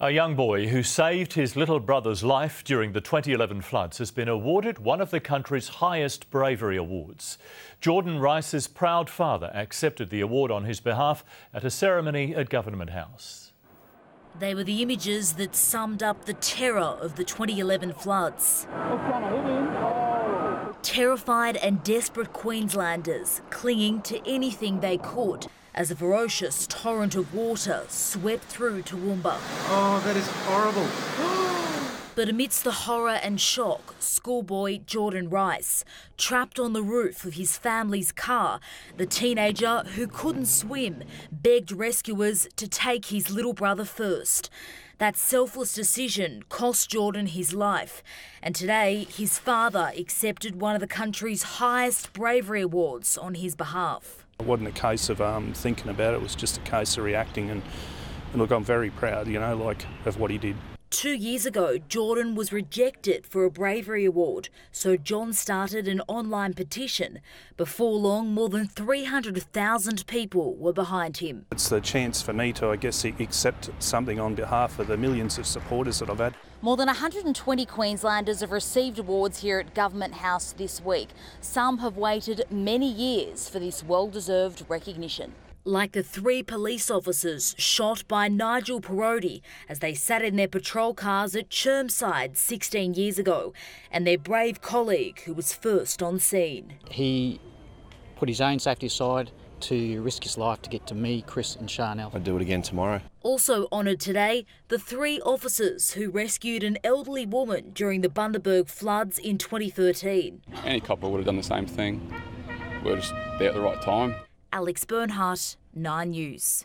A young boy who saved his little brother's life during the 2011 floods has been awarded one of the country's highest bravery awards. Jordan Rice's proud father accepted the award on his behalf at a ceremony at Government House. They were the images that summed up the terror of the 2011 floods. Terrified and desperate Queenslanders clinging to anything they could as a ferocious torrent of water swept through Toowoomba. Oh, that is horrible. Oh, But amidst the horror and shock, schoolboy Jordan Rice, trapped on the roof of his family's car, the teenager who couldn't swim, begged rescuers to take his little brother first. That selfless decision cost Jordan his life, and today his father accepted one of the country's highest bravery awards on his behalf. It wasn't a case of um, thinking about it, it was just a case of reacting. And, and look, I'm very proud, you know, like of what he did. Two years ago, Jordan was rejected for a bravery award, so John started an online petition. Before long, more than 300,000 people were behind him. It's the chance for me to, I guess, accept something on behalf of the millions of supporters that I've had. More than 120 Queenslanders have received awards here at Government House this week. Some have waited many years for this well deserved recognition like the three police officers shot by Nigel Parodi as they sat in their patrol cars at Chermside 16 years ago, and their brave colleague who was first on scene. He put his own safety aside to risk his life to get to me, Chris, and Sharnelle. I'd do it again tomorrow. Also honoured today, the three officers who rescued an elderly woman during the Bundaberg floods in 2013. Any couple would have done the same thing. We are just there at the right time. Alex Bernhardt, 9 News.